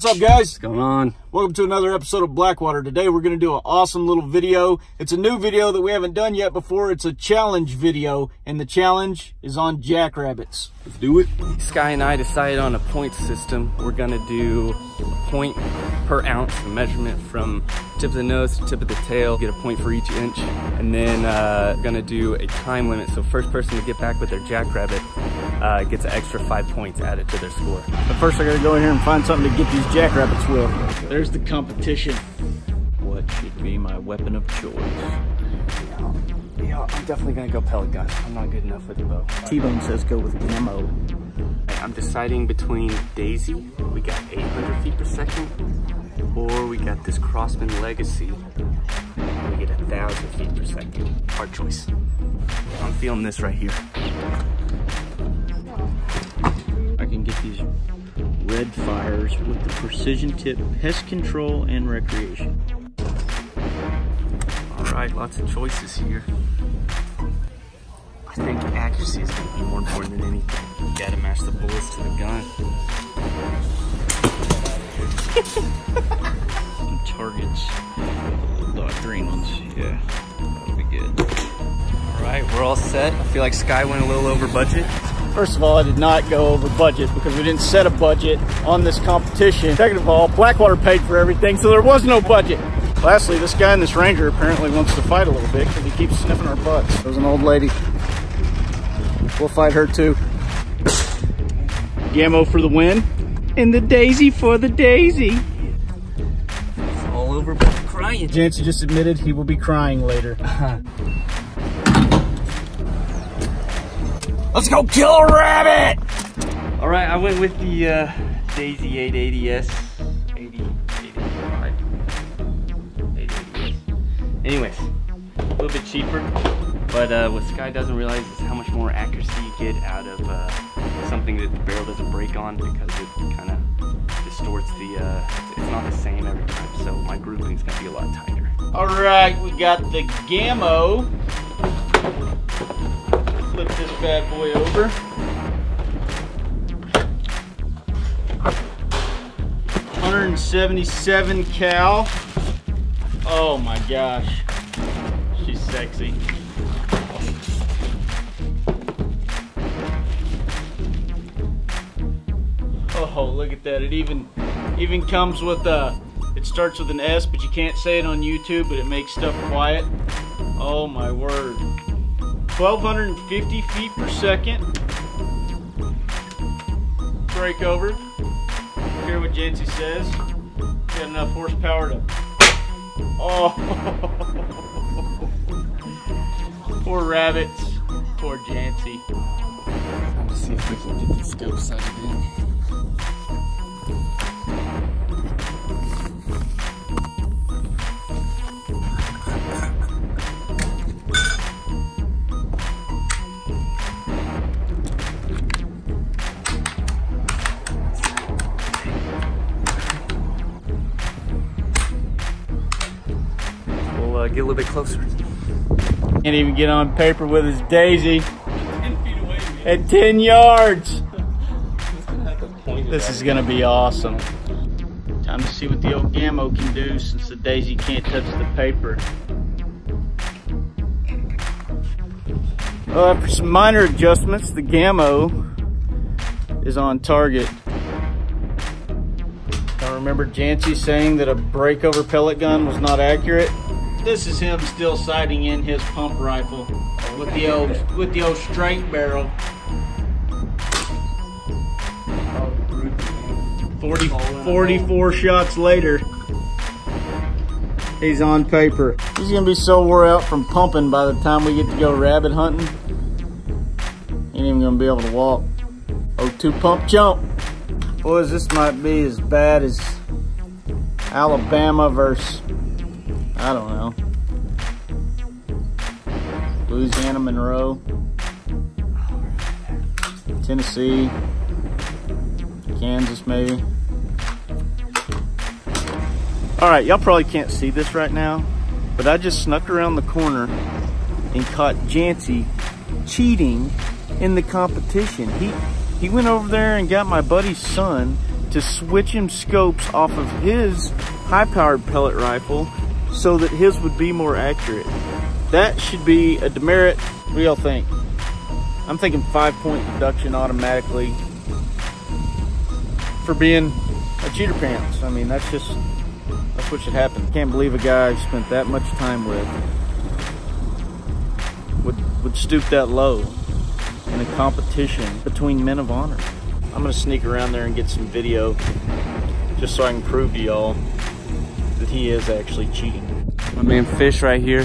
What's up guys? What's going on? Welcome to another episode of Blackwater. Today we're going to do an awesome little video. It's a new video that we haven't done yet before. It's a challenge video and the challenge is on jackrabbits. Let's do it. Sky and I decided on a point system. We're gonna do a point per ounce, measurement from tip of the nose to tip of the tail, get a point for each inch, and then uh, gonna do a time limit. So first person to get back with their jackrabbit uh, gets an extra five points added to their score. But first I gotta go in here and find something to get these jackrabbits with. There's the competition. What should be my weapon of choice? Yeah, I'm definitely gonna go pellet gun. I'm not good enough with the bow. T-Bone says go with Gammo. I'm deciding between Daisy, we got 800 feet per second, or we got this Crosman Legacy, we get a 1,000 feet per second. Hard choice. I'm feeling this right here. I can get these red fires with the precision tip pest control and recreation. All right, lots of choices here. I think accuracy is gonna be more important than anything. You gotta match the bullets to the gun. Some targets. The dark green ones. Yeah, that'll be good. All right, we're all set. I feel like Sky went a little over budget. First of all, I did not go over budget because we didn't set a budget on this competition. Second of all, Blackwater paid for everything, so there was no budget. Lastly, this guy in this Ranger apparently wants to fight a little bit because he keeps sniffing our butts. There's an old lady. We'll fight her too. Gammo for the win. And the daisy for the daisy. It's all over but crying. Jancy just admitted he will be crying later. Let's go kill a rabbit! All right, I went with the uh, Daisy 880S. 80, 85. 880S. Anyways, a little bit cheaper, but uh, what Sky doesn't realize is how much more accuracy you get out of uh, something that the barrel doesn't break on because it kind of distorts the, uh, it's, it's not the same every time, so my grouping's gonna be a lot tighter. All right, we got the Gammo. Flip this bad boy over. Hundred and seventy-seven cal. Oh my gosh, she's sexy. Oh, look at that! It even even comes with a. It starts with an S, but you can't say it on YouTube, but it makes stuff quiet. Oh my word. 1,250 feet per second. Break over. Hear what Jancy says. Got enough horsepower to. Oh. Poor rabbits. Poor Jancy. To see if we can get this scope. Get a little bit closer. Can't even get on paper with his daisy. At 10 yards. This is gonna be awesome. Time to see what the old Gammo can do since the daisy can't touch the paper. Well, after some minor adjustments, the Gammo is on target. I remember Jancy saying that a breakover pellet gun was not accurate. This is him still sighting in his pump rifle with the old with the old straight barrel. 40, 44 shots later. He's on paper. He's gonna be so wore out from pumping by the time we get to go rabbit hunting. Ain't even gonna be able to walk. Oh, two pump jump. Boys, this might be as bad as Alabama versus, I don't know, Louisiana Monroe, Tennessee, Kansas maybe. All right, y'all probably can't see this right now, but I just snuck around the corner and caught Jancy cheating in the competition. He he went over there and got my buddy's son to switch him scopes off of his high-powered pellet rifle so that his would be more accurate. That should be a demerit. What do y'all think? I'm thinking five point deduction automatically for being a cheater pants. I mean, that's just, that's what should happen. Can't believe a guy I spent that much time with would, would stoop that low in a competition between men of honor. I'm gonna sneak around there and get some video just so I can prove to y'all he is actually cheating. My man Fish right here,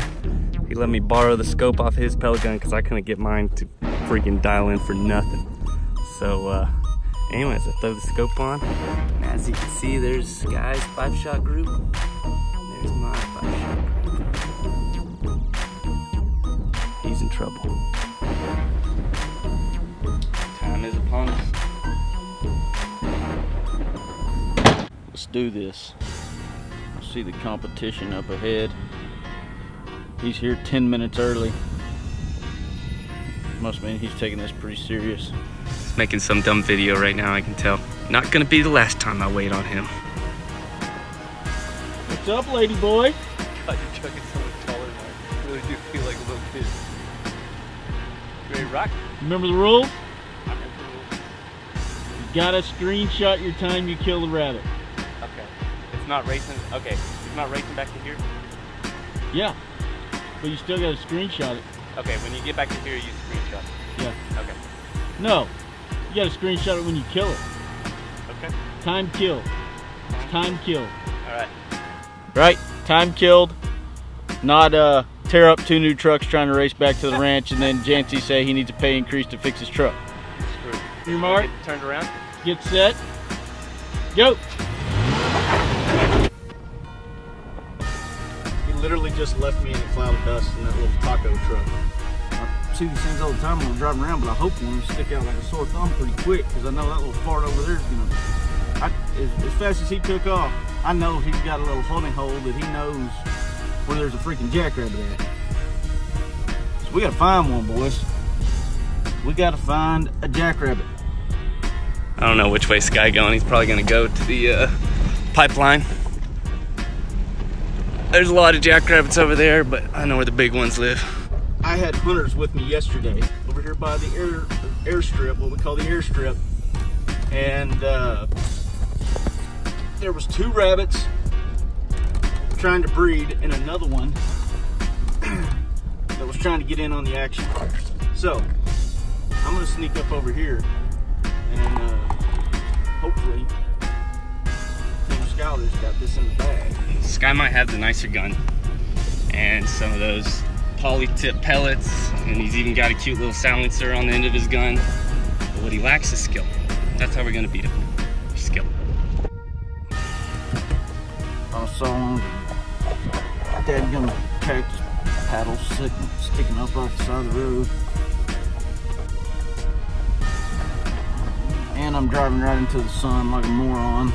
he let me borrow the scope off his pellet gun because I couldn't get mine to freaking dial in for nothing. So, uh, anyways, I throw the scope on, and as you can see, there's Sky's five shot group. There's my five shot group. He's in trouble. Time is upon us. Let's do this. See the competition up ahead. He's here 10 minutes early. Must mean he's taking this pretty serious. He's making some dumb video right now, I can tell. Not gonna be the last time I wait on him. What's up, lady boy? God, you're is so much taller now. I really do feel like a little kid. You ready to rock? Remember the rules? I remember the rules. You gotta screenshot your time you kill the rabbit. Okay. It's not racing. Okay. It's not racing back to here. Yeah. But you still gotta screenshot it. Okay. When you get back to here, you screenshot. Yeah. Okay. No. You gotta screenshot it when you kill it. Okay. Time kill. It's time killed. All right. Right? Time killed. Not uh tear up two new trucks trying to race back to the ranch and then Jancy say he needs a pay increase to fix his truck. Screw. Your mark, Get turned around. get set, go. Literally just left me in a cloud of dust in that little taco truck. I see these things all the time when I'm driving around, but I hope one will stick out like a sore thumb pretty quick because I know that little fart over there is gonna. I, as, as fast as he took off, I know he's got a little honey hole that he knows where there's a freaking jackrabbit at. So we gotta find one, boys. We gotta find a jackrabbit. I don't know which way Sky going. He's probably gonna go to the uh, pipeline. There's a lot of jackrabbits over there, but I know where the big ones live. I had hunters with me yesterday over here by the air airstrip, what we call the airstrip, and uh, there was two rabbits trying to breed and another one that was trying to get in on the action. So I'm gonna sneak up over here and uh, hopefully Skyler's got this in the bag. Sky might have the nicer gun and some of those poly tip pellets, and he's even got a cute little silencer on the end of his gun. But what he lacks is skill. That's how we're gonna beat him. Skill. Dadgum cactus paddles sticking, sticking up off the side of the road. And I'm driving right into the sun like a moron.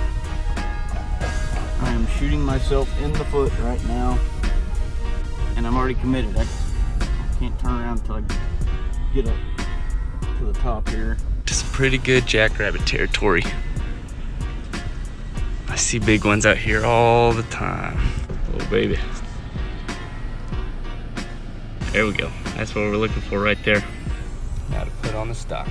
I am shooting myself in the foot right now. And I'm already committed. I can't turn around until I get up to the top here. Just pretty good jackrabbit territory. I see big ones out here all the time. Oh baby. There we go. That's what we're looking for right there. Now to put on the stock.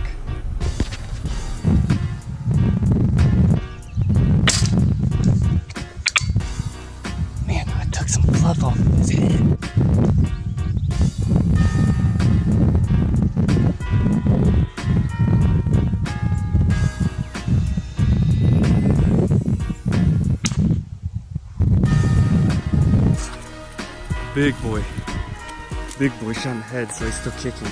Big in the head, so he's still kicking.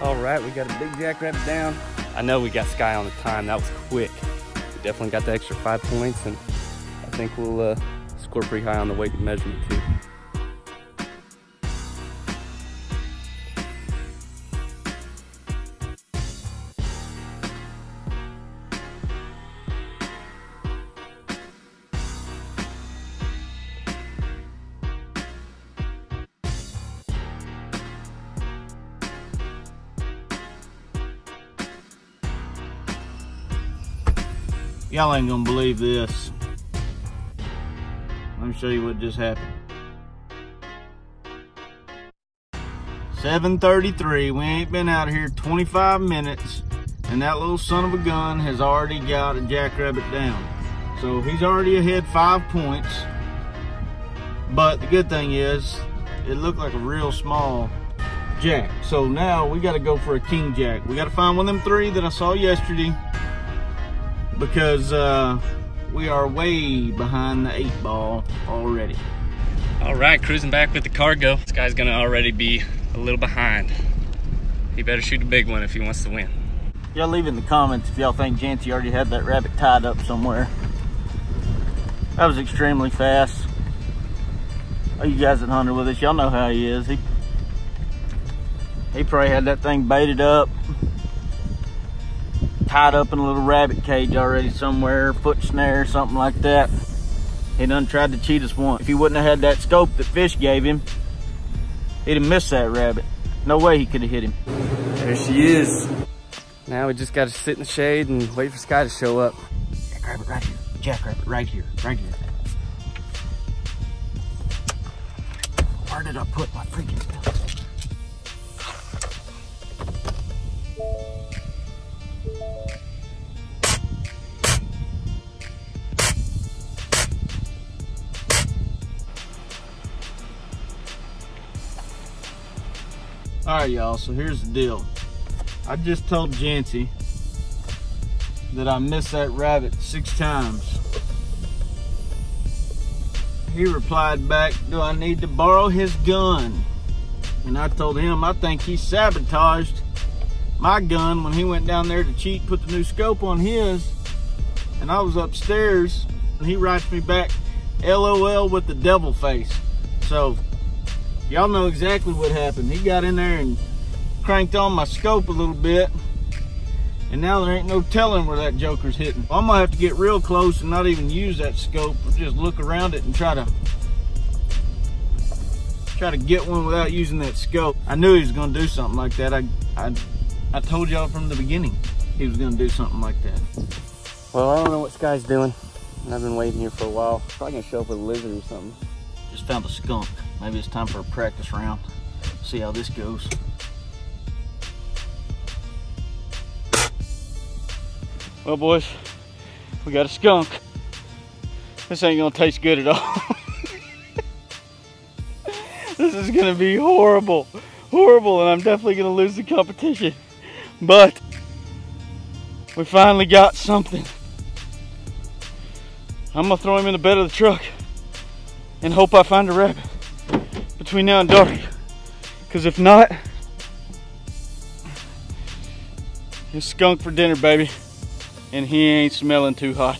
All right, we got a big jackrabbit down. I know we got Sky on the time. That was quick. We definitely got the extra five points, and I think we'll uh, score pretty high on the weight measurement too. Y'all ain't gonna believe this. Let me show you what just happened. 7.33, we ain't been out here 25 minutes, and that little son of a gun has already got a jackrabbit down. So he's already ahead five points. But the good thing is, it looked like a real small jack. So now we gotta go for a king jack. We gotta find one of them three that I saw yesterday because uh, we are way behind the eight ball already. All right, cruising back with the cargo. This guy's gonna already be a little behind. He better shoot a big one if he wants to win. Y'all leave in the comments if y'all think Jancy already had that rabbit tied up somewhere. That was extremely fast. Oh, you guys that hunted with us, y'all know how he is. He he probably had that thing baited up, tied up in a little rabbit cage already somewhere, foot snare, something like that. He done tried to cheat us once. If he wouldn't have had that scope that Fish gave him, he'd have missed that rabbit. No way he could have hit him. There she is. Now we just gotta sit in the shade and wait for Sky to show up. Jackrabbit right here. Jackrabbit right here. Right here. Where did I put my freaking All right, y'all, so here's the deal. I just told Jancy that I missed that rabbit six times. He replied back, do I need to borrow his gun? And I told him I think he sabotaged my gun when he went down there to cheat, put the new scope on his. And I was upstairs and he writes me back, LOL with the devil face. So y'all know exactly what happened. He got in there and cranked on my scope a little bit. And now there ain't no telling where that joker's hitting. I'm gonna have to get real close and not even use that scope. Just look around it and try to try to get one without using that scope. I knew he was gonna do something like that. I I, I told y'all from the beginning he was gonna do something like that. Well, I don't know what Sky's doing. I've been waiting here for a while. Probably gonna show up with a lizard or something. Just found a skunk. Maybe it's time for a practice round. See how this goes. Well, boys, we got a skunk. This ain't gonna taste good at all. this is gonna be horrible, horrible, and I'm definitely gonna lose the competition. But we finally got something. I'm gonna throw him in the bed of the truck and hope I find a rabbit between now and dark. Because if not, it's skunk for dinner, baby and he ain't smelling too hot.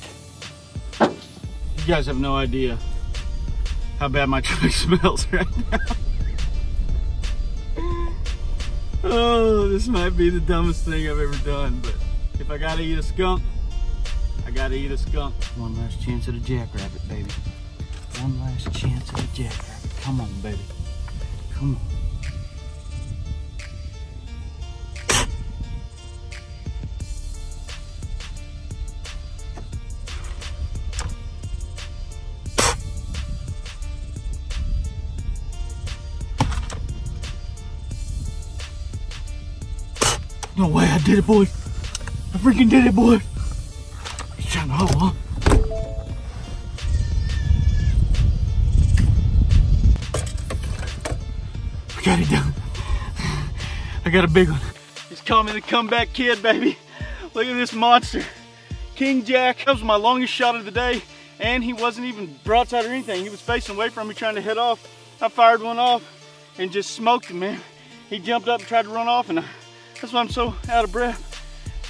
You guys have no idea how bad my truck smells right now. oh, this might be the dumbest thing I've ever done, but if I gotta eat a skunk, I gotta eat a skunk. One last chance at a jackrabbit, baby. One last chance at a jackrabbit. Come on, baby. Come on. No way, I did it, boy. I freaking did it, boy. He's trying to hold, huh? Got a big one. He's calling me the comeback kid, baby. Look at this monster. King Jack. That was my longest shot of the day. And he wasn't even broadside or anything. He was facing away from me trying to head off. I fired one off and just smoked him, man. He jumped up and tried to run off and I that's why I'm so out of breath.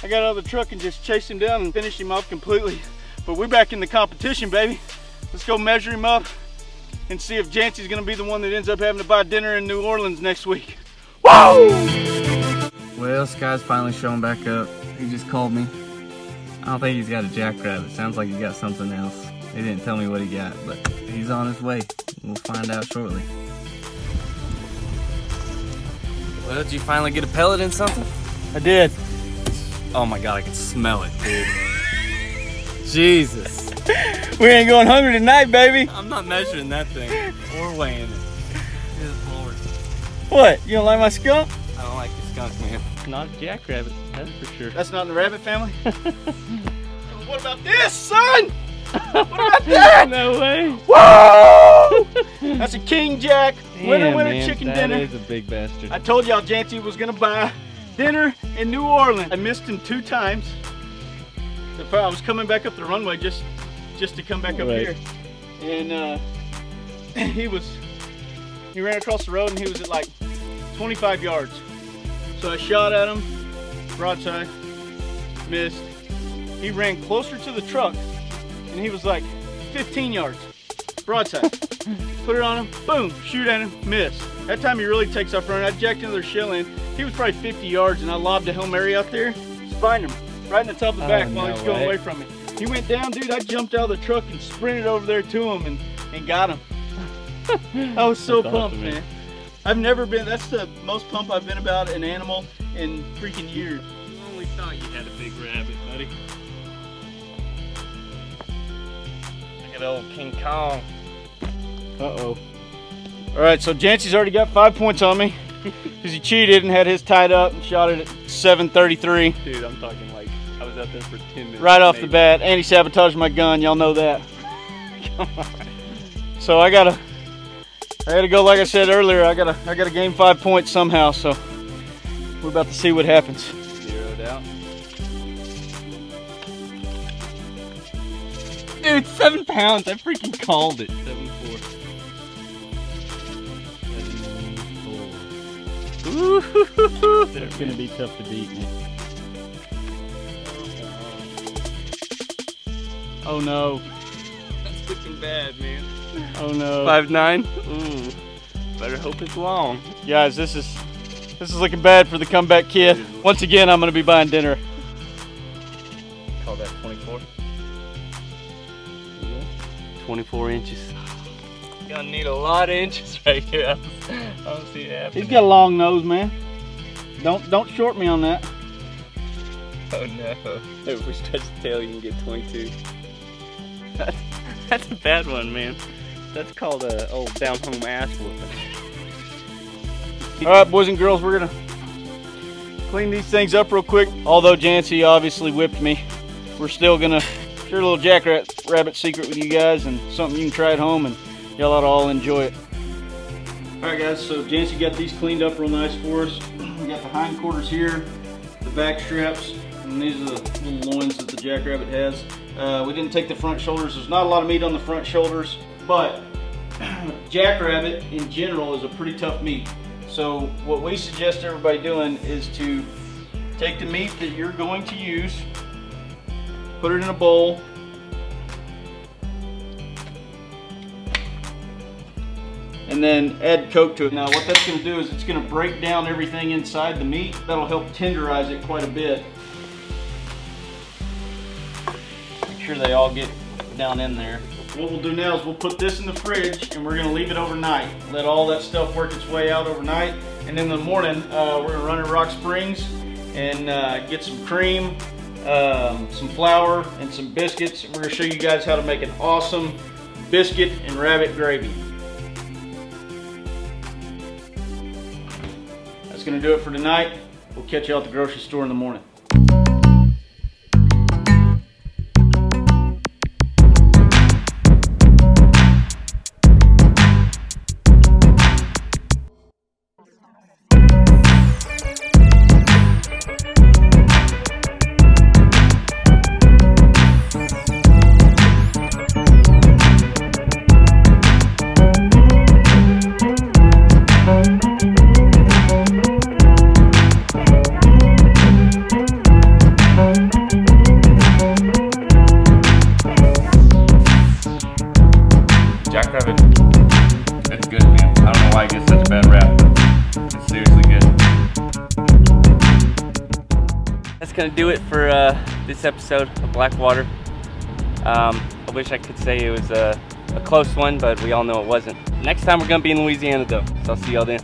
I got out of the truck and just chased him down and finished him off completely. But we're back in the competition, baby. Let's go measure him up and see if Jancy's gonna be the one that ends up having to buy dinner in New Orleans next week. Whoa! Well, Sky's finally showing back up. He just called me. I don't think he's got a jackrabbit. Sounds like he got something else. He didn't tell me what he got, but he's on his way. We'll find out shortly. Well, did you finally get a pellet in something? I did. Oh my god, I can smell it, dude. Jesus. we ain't going hungry tonight, baby. I'm not measuring that thing or weighing it. Good lord. What? You don't like my skunk? I don't like the skunk, man. Not a jackrabbit, that's for sure. That's not in the rabbit family? what about this, son? What about that? no way. Whoa! That's a king jack. winner, Damn, winner, man, chicken that dinner. is a big bastard. I told y'all Jancy was gonna buy dinner in New Orleans. I missed him two times. I was coming back up the runway just just to come back up Right. here. And uh, he was, he ran across the road and he was at like 25 yards. So I shot at him, broadside, missed. He ran closer to the truck and he was like 15 yards, broadside. Put it on him, boom, shoot at him, miss. That time he really takes off running. I jacked another shell in. He was probably 50 yards and I lobbed a Hail Mary out there, spined him right in the top of the Oh, back while he no was going way. away from me. He went down, dude. I jumped out of the truck and sprinted over there to him and, and got him. I was so That's pumped, awesome, man. man. I've never been, that's the most pumped I've been about an animal in freaking years. You only thought you had a big rabbit, buddy. Look at old King Kong. Uh-oh. All right, so Jancy's already got five points on me because he cheated and had his tied up and shot it at 733 Dude, I'm talking like I was out there for 10 minutes. right off the bat. And he sabotaged my gun. Y'all know that. So I gotta, I gotta go. Like I said earlier, I gotta, I gotta gain five points somehow. So we're about to see what happens. Zeroed out. Dude, seven pounds. I freaking called it. Seven four. Seven four. That's gonna be tough to beat, man. Oh no! That's looking bad, man. Oh no! Five nine. Ooh. Better hope it's long. Guys, this is, this is looking bad for the comeback kid. Once again, I'm gonna be buying dinner. Call that 24. Mm-hmm. 24 inches. Gonna need a lot of inches right here. I don't, see it happening. He's got a long nose, man. Don't, don't short me on that. Oh no. If we stretch the tail, you can get 22. That's, that's a bad one, man. That's called a old down home ass whooping. All right, boys and girls, we're gonna clean these things up real quick. Although Jancy obviously whipped me, we're still gonna share a little jackrabbit secret with you guys and something you can try at home and y'all ought to all enjoy it. All right, guys, so Jancy got these cleaned up real nice for us. We got the hindquarters here, the back straps, and these are the little loins that the jackrabbit has. Uh, we didn't take the front shoulders. There's not a lot of meat on the front shoulders, but jackrabbit in general is a pretty tough meat. So what we suggest everybody doing is to take the meat that you're going to use, put it in a bowl, and then add Coke to it. Now what that's gonna do is it's gonna break down everything inside the meat. That'll help tenderize it quite a bit. Make sure they all get down in there. What we'll do now is we'll put this in the fridge and we're gonna leave it overnight. Let all that stuff work its way out overnight. And in the morning, uh, we're gonna run to Rocksprings and uh, get some cream, um, some flour, and some biscuits. We're gonna show you guys how to make an awesome biscuit and rabbit gravy. That's gonna do it for tonight. We'll catch you at the grocery store in the morning. That's gonna do it for uh, this episode of Blackwater. Um, I wish I could say it was a, a close one, but we all know it wasn't. Next time we're gonna be in Louisiana though, so I'll see y'all then.